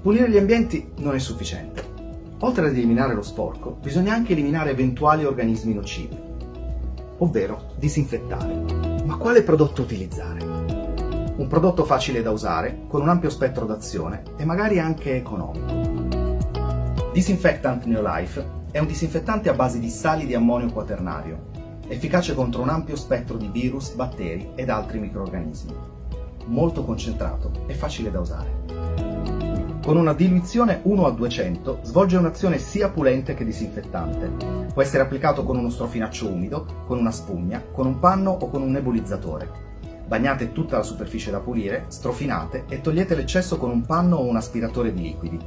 Pulire gli ambienti non è sufficiente. Oltre ad eliminare lo sporco, bisogna anche eliminare eventuali organismi nocivi, ovvero disinfettare. Ma quale prodotto utilizzare? Un prodotto facile da usare, con un ampio spettro d'azione e magari anche economico. Disinfectant Neolife è un disinfettante a base di sali di ammonio quaternario, efficace contro un ampio spettro di virus, batteri ed altri microrganismi. Molto concentrato e facile da usare. Con una diluizione 1 a 200 svolge un'azione sia pulente che disinfettante. Può essere applicato con uno strofinaccio umido, con una spugna, con un panno o con un nebulizzatore. Bagnate tutta la superficie da pulire, strofinate e togliete l'eccesso con un panno o un aspiratore di liquidi.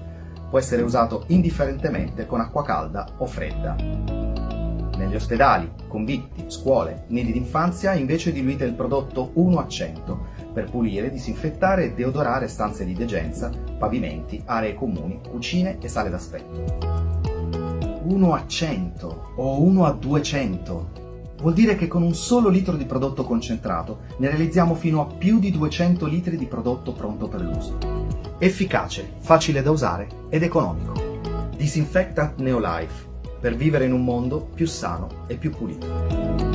Può essere usato indifferentemente con acqua calda o fredda. Negli ospedali, convitti, scuole, nidi d'infanzia invece diluite il prodotto 1 a 100 per pulire, disinfettare e deodorare stanze di degenza, pavimenti, aree comuni, cucine e sale d'aspetto. 1 a 100 o 1 a 200 vuol dire che con un solo litro di prodotto concentrato ne realizziamo fino a più di 200 litri di prodotto pronto per l'uso. Efficace, facile da usare ed economico. Disinfectant Neolife per vivere in un mondo più sano e più pulito.